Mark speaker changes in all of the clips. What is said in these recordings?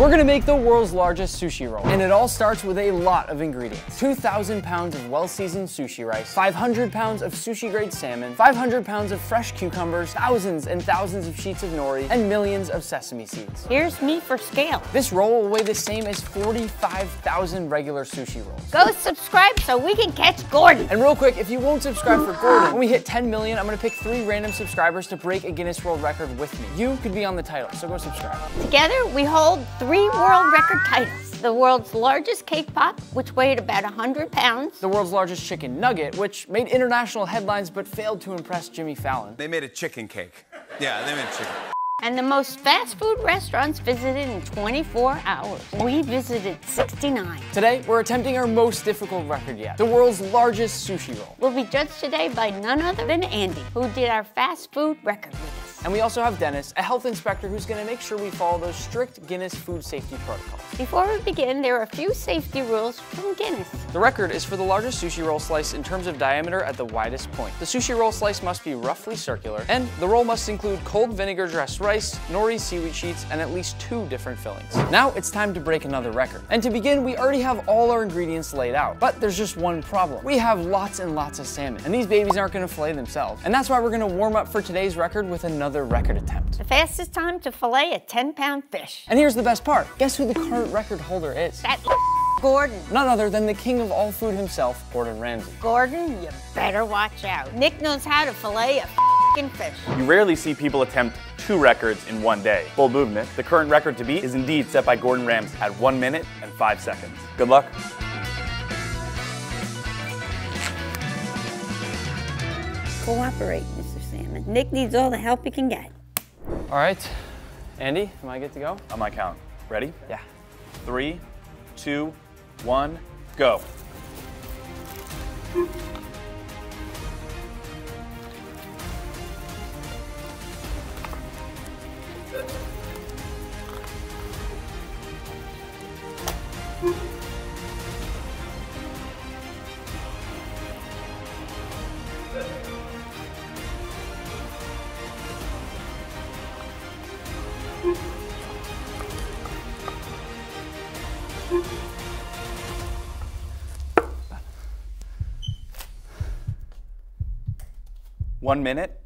Speaker 1: We're gonna make the world's largest sushi roll. And it all starts with a lot of ingredients. 2,000 pounds of well-seasoned sushi rice, 500 pounds of sushi-grade salmon, 500 pounds of fresh cucumbers, thousands and thousands of sheets of nori, and millions of sesame seeds.
Speaker 2: Here's me for scale.
Speaker 1: This roll will weigh the same as 45,000 regular sushi rolls.
Speaker 2: Go subscribe so we can catch Gordon.
Speaker 1: And real quick, if you won't subscribe for Gordon, when we hit 10 million, I'm gonna pick three random subscribers to break a Guinness World Record with me. You could be on the title, so go subscribe.
Speaker 2: Together, we hold three world record titles. The world's largest cake pop, which weighed about 100 pounds.
Speaker 1: The world's largest chicken nugget, which made international headlines but failed to impress Jimmy Fallon.
Speaker 3: They made a chicken cake. Yeah, they made chicken.
Speaker 2: And the most fast food restaurants visited in 24 hours. We visited 69.
Speaker 1: Today, we're attempting our most difficult record yet, the world's largest sushi roll.
Speaker 2: We'll be judged today by none other than Andy, who did our fast food record with us.
Speaker 1: And we also have Dennis, a health inspector who's gonna make sure we follow those strict Guinness food safety protocols.
Speaker 2: Before we begin, there are a few safety rules from Guinness.
Speaker 1: The record is for the largest sushi roll slice in terms of diameter at the widest point. The sushi roll slice must be roughly circular, and the roll must include cold vinegar dressed rice, nori seaweed sheets, and at least two different fillings. Now it's time to break another record. And to begin, we already have all our ingredients laid out, but there's just one problem. We have lots and lots of salmon, and these babies aren't gonna fillet themselves. And that's why we're gonna warm up for today's record with another record attempt.
Speaker 2: The fastest time to fillet a 10 pound fish.
Speaker 1: And here's the best part. Guess who the current record holder is?
Speaker 2: That Gordon.
Speaker 1: None other than the king of all food himself, Gordon Ramsay.
Speaker 2: Gordon, you better watch out. Nick knows how to fillet a fing fish.
Speaker 4: You rarely see people attempt two records in one day. Full movement. The current record to beat is indeed set by Gordon Ramsay at one minute and five seconds. Good luck.
Speaker 2: Cooperate, Mr. Salmon. Nick needs all the help he can get.
Speaker 1: All right, Andy, am I good to go?
Speaker 4: On my count. Ready?
Speaker 1: Yeah.
Speaker 4: Three, two, one, go. One minute,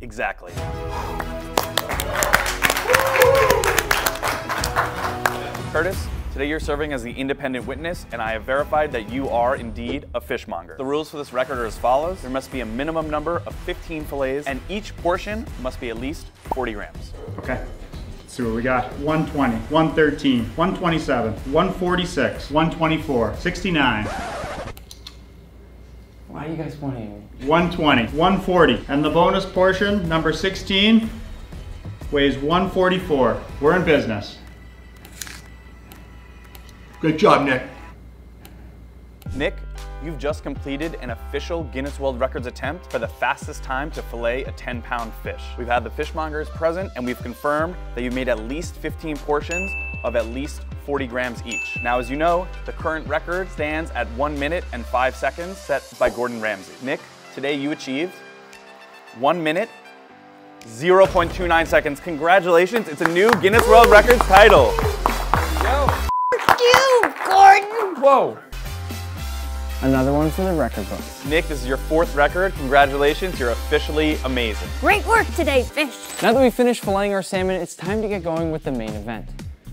Speaker 4: exactly. Curtis, today you're serving as the independent witness, and I have verified that you are indeed a fishmonger. The rules for this record are as follows. There must be a minimum number of 15 fillets, and each portion must be at least 40 grams.
Speaker 5: Okay. See what we got. 120, 113, 127, 146, 124, 69,
Speaker 1: Why are you guys pointing at me?
Speaker 5: 120, 140. And the bonus portion, number 16, weighs 144. We're in business.
Speaker 6: Good job, Nick.
Speaker 4: Nick, you've just completed an official Guinness World Records attempt for the fastest time to fillet a 10 pound fish. We've had the fishmongers present and we've confirmed that you've made at least 15 portions of at least 40 grams each. Now, as you know, the current record stands at one minute and five seconds set by Gordon Ramsay. Nick, today you achieved one minute, 0.29 seconds. Congratulations, it's a new Guinness World Records title. Yo.
Speaker 2: You, Gordon!
Speaker 1: Whoa! Another one for the record books.
Speaker 4: Nick, this is your fourth record. Congratulations, you're officially amazing.
Speaker 2: Great work today, fish.
Speaker 1: Now that we've finished filleting our salmon, it's time to get going with the main event.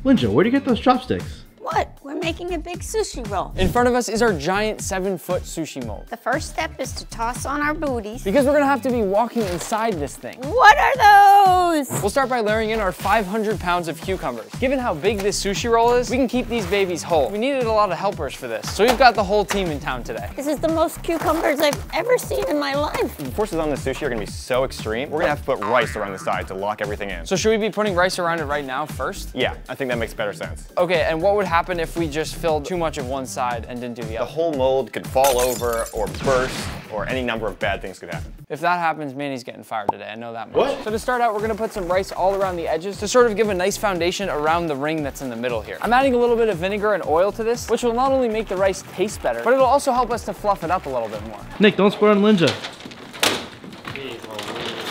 Speaker 6: Lynja, where'd you get those chopsticks?
Speaker 2: What? We're making a big sushi roll.
Speaker 1: In front of us is our giant seven foot sushi mold.
Speaker 2: The first step is to toss on our booties.
Speaker 1: Because we're gonna have to be walking inside this thing.
Speaker 2: What are those?
Speaker 1: We'll start by layering in our 500 pounds of cucumbers. Given how big this sushi roll is, we can keep these babies whole. We needed a lot of helpers for this, so we've got the whole team in town today.
Speaker 2: This is the most cucumbers I've ever seen in my life.
Speaker 7: The forces on the sushi are gonna be so extreme, we're gonna have to put rice around the side to lock everything in.
Speaker 1: So should we be putting rice around it right now first?
Speaker 7: yeah, I think that makes better sense.
Speaker 1: Okay, and what would happen if we just filled too much of one side and didn't do the other.
Speaker 7: The whole mold could fall over or burst or any number of bad things could happen.
Speaker 1: If that happens, Manny's getting fired today, I know that much. So to start out, we're gonna put some rice all around the edges to sort of give a nice foundation around the ring that's in the middle here. I'm adding a little bit of vinegar and oil to this, which will not only make the rice taste better, but it'll also help us to fluff it up a little bit more.
Speaker 6: Nick, don't squirt on Lynja.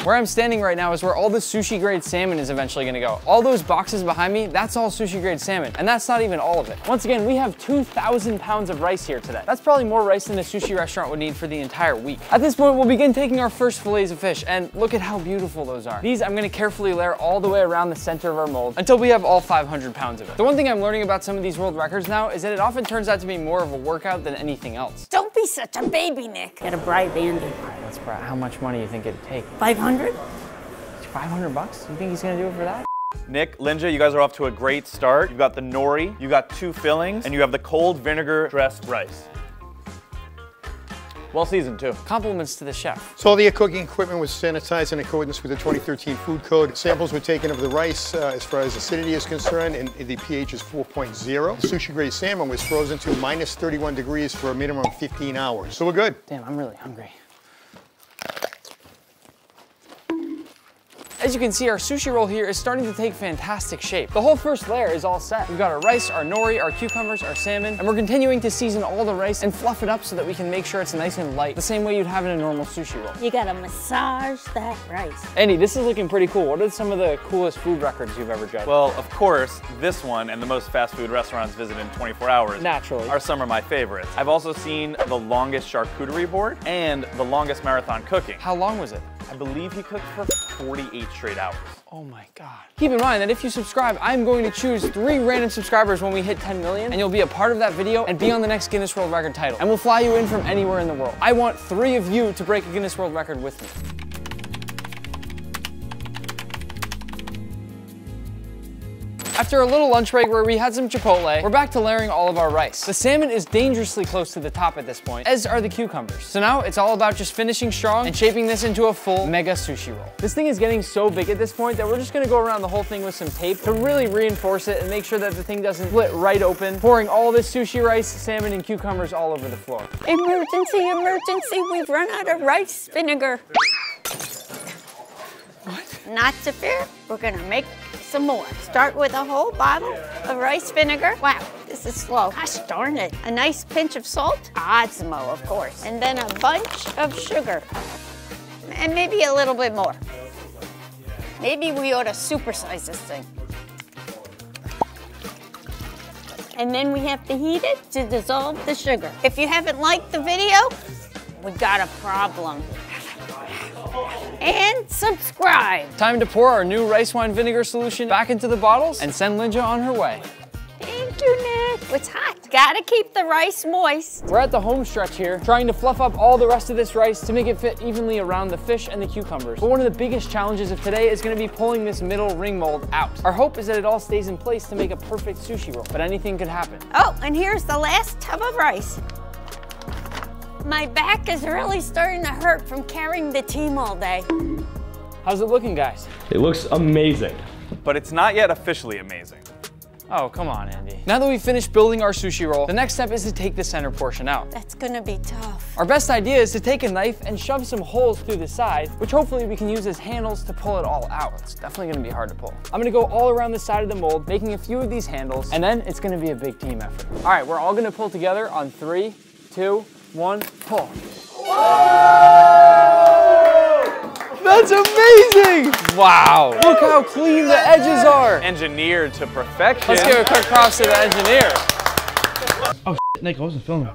Speaker 1: Where I'm standing right now is where all the sushi grade salmon is eventually gonna go. All those boxes behind me, that's all sushi grade salmon, and that's not even all of it. Once again, we have 2,000 pounds of rice here today. That's probably more rice than a sushi restaurant would need for the entire week. At this point, we'll begin taking our first fillets of fish, and look at how beautiful those are. These I'm gonna carefully layer all the way around the center of our mold until we have all 500 pounds of it. The one thing I'm learning about some of these world records now is that it often turns out to be more of a workout than anything else.
Speaker 2: Don't be such a baby, Nick. Gotta bribe Andy.
Speaker 1: Let's how much money do you think it'd take?
Speaker 2: 500?
Speaker 1: 500 bucks? You think he's gonna do it for that?
Speaker 4: Nick, Lynja, you guys are off to a great start. You've got the nori, you got two fillings, and you have the cold vinegar dressed rice. Well seasoned too.
Speaker 1: Compliments to the chef.
Speaker 8: So all the cooking equipment was sanitized in accordance with the 2013 food code. Samples were taken of the rice uh, as far as acidity is concerned, and the pH is 4.0. Sushi grade salmon was frozen to minus 31 degrees for a minimum of 15 hours. So we're good.
Speaker 1: Damn, I'm really hungry. As you can see, our sushi roll here is starting to take fantastic shape. The whole first layer is all set. We've got our rice, our nori, our cucumbers, our salmon, and we're continuing to season all the rice and fluff it up so that we can make sure it's nice and light, the same way you'd have in a normal sushi roll.
Speaker 2: You gotta massage that rice.
Speaker 1: Andy, this is looking pretty cool. What are some of the coolest food records you've ever judged?
Speaker 4: Well, of course, this one and the most fast food restaurants visited in 24 hours.
Speaker 1: Naturally.
Speaker 4: Are some of my favorites. I've also seen the longest charcuterie board and the longest marathon cooking.
Speaker 1: How long was it?
Speaker 4: I believe he cooked for 48 straight hours.
Speaker 1: Oh my God. Keep in mind that if you subscribe, I'm going to choose three random subscribers when we hit 10 million, and you'll be a part of that video and be on the next Guinness World Record title. And we'll fly you in from anywhere in the world. I want three of you to break a Guinness World Record with me. After a little lunch break where we had some Chipotle, we're back to layering all of our rice. The salmon is dangerously close to the top at this point, as are the cucumbers. So now it's all about just finishing strong and shaping this into a full mega sushi roll. This thing is getting so big at this point that we're just gonna go around the whole thing with some tape to really reinforce it and make sure that the thing doesn't split right open, pouring all this sushi rice, salmon, and cucumbers all over the floor.
Speaker 2: Emergency, emergency, we've run out of rice vinegar. Not to fear, we're gonna make some more. Start with a whole bottle of rice vinegar. Wow, this is slow. Gosh darn it. A nice pinch of salt, Osmo, of course. And then a bunch of sugar. And maybe a little bit more. Maybe we ought to supersize this thing. And then we have to heat it to dissolve the sugar. If you haven't liked the video, we got a problem and subscribe.
Speaker 1: Time to pour our new rice wine vinegar solution back into the bottles and send Lynja on her way.
Speaker 2: Thank you, Nick. It's hot. Gotta keep the rice moist.
Speaker 1: We're at the home stretch here, trying to fluff up all the rest of this rice to make it fit evenly around the fish and the cucumbers. But one of the biggest challenges of today is gonna be pulling this middle ring mold out. Our hope is that it all stays in place to make a perfect sushi roll, but anything could happen.
Speaker 2: Oh, and here's the last tub of rice. My back is really starting to hurt from carrying the team all day.
Speaker 1: How's it looking, guys?
Speaker 6: It looks amazing.
Speaker 4: But it's not yet officially amazing.
Speaker 1: Oh, come on, Andy. Now that we've finished building our sushi roll, the next step is to take the center portion out.
Speaker 2: That's gonna be tough.
Speaker 1: Our best idea is to take a knife and shove some holes through the side, which hopefully we can use as handles to pull it all out. It's definitely gonna be hard to pull. I'm gonna go all around the side of the mold, making a few of these handles, and then it's gonna be a big team effort. All right, we're all gonna pull together on three, two, one, pull. That's amazing! Wow. Look how clean the edges are.
Speaker 4: Engineered to perfection.
Speaker 1: Let's give a quick props to the engineer.
Speaker 6: Oh, Nick, I wasn't filming.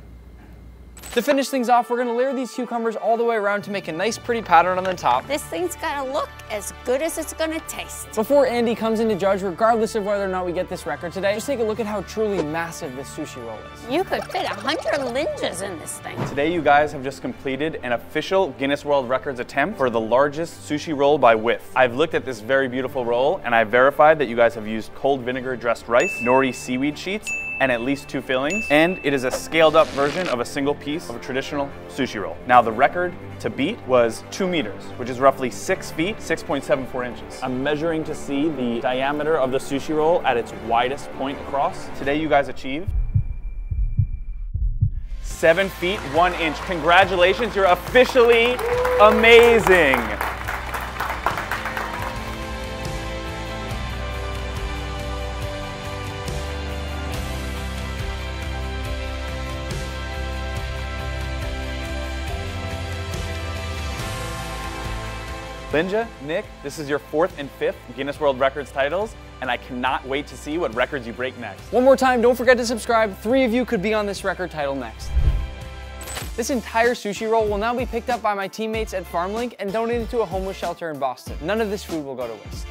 Speaker 1: To finish things off, we're gonna layer these cucumbers all the way around to make a nice pretty pattern on the top.
Speaker 2: This thing's gotta look as good as it's gonna taste.
Speaker 1: Before Andy comes in to judge, regardless of whether or not we get this record today, just take a look at how truly massive this sushi roll is.
Speaker 2: You could fit a hundred Lynjas in this thing.
Speaker 4: Today you guys have just completed an official Guinness World Records attempt for the largest sushi roll by width. I've looked at this very beautiful roll and I've verified that you guys have used cold vinegar dressed rice, nori seaweed sheets, and at least two fillings. And it is a scaled up version of a single piece of a traditional sushi roll. Now the record to beat was two meters, which is roughly six feet, 6.74 inches. I'm measuring to see the diameter of the sushi roll at its widest point across. Today you guys achieved seven feet, one inch. Congratulations, you're officially amazing. Lynja, Nick, this is your fourth and fifth Guinness World Records titles, and I cannot wait to see what records you break next.
Speaker 1: One more time, don't forget to subscribe. Three of you could be on this record title next. This entire sushi roll will now be picked up by my teammates at FarmLink and donated to a homeless shelter in Boston. None of this food will go to waste.